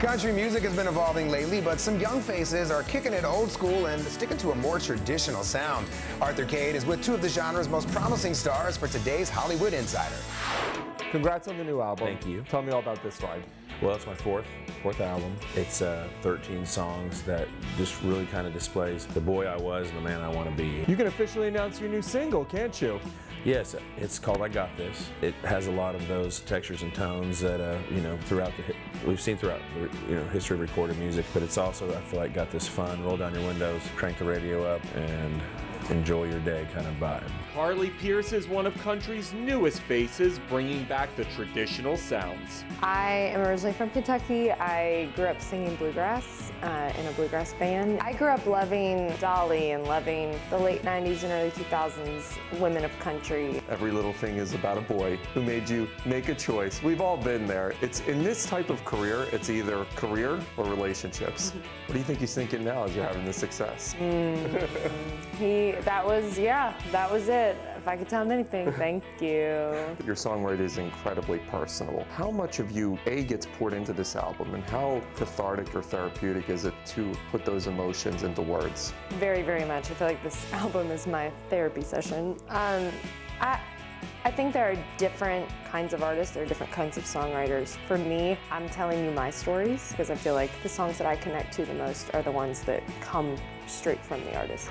Country music has been evolving lately, but some young faces are kicking it old school and sticking to a more traditional sound. Arthur Kade is with two of the genre's most promising stars for today's Hollywood Insider. Congrats on the new album. Thank you. Tell me all about this ride. Well, it's my fourth fourth album. It's uh, 13 songs that just really kind of displays the boy I was and the man I want to be. You can officially announce your new single, can't you? Yes, it's called I Got This. It has a lot of those textures and tones that uh, you know throughout the we've seen throughout the you know history of recorded music. But it's also I feel like got this fun. Roll down your windows, crank the radio up, and enjoy your day kind of vibe. Carly Pearce is one of country's newest faces, bringing back the traditional sounds. I am originally from Kentucky. I grew up singing bluegrass uh, in a bluegrass band. I grew up loving Dolly and loving the late 90s and early 2000s women of country. Every little thing is about a boy who made you make a choice. We've all been there. It's in this type of career, it's either career or relationships. what do you think he's thinking now as you're having this success? Mm, he, that was, yeah, that was it. If I could tell him anything, thank you. Your songwriting is incredibly personal. How much of you, A, gets poured into this album, and how cathartic or therapeutic is it to put those emotions into words? Very, very much. I feel like this album is my therapy session. Um, I, I think there are different kinds of artists, there are different kinds of songwriters. For me, I'm telling you my stories because I feel like the songs that I connect to the most are the ones that come straight from the artist.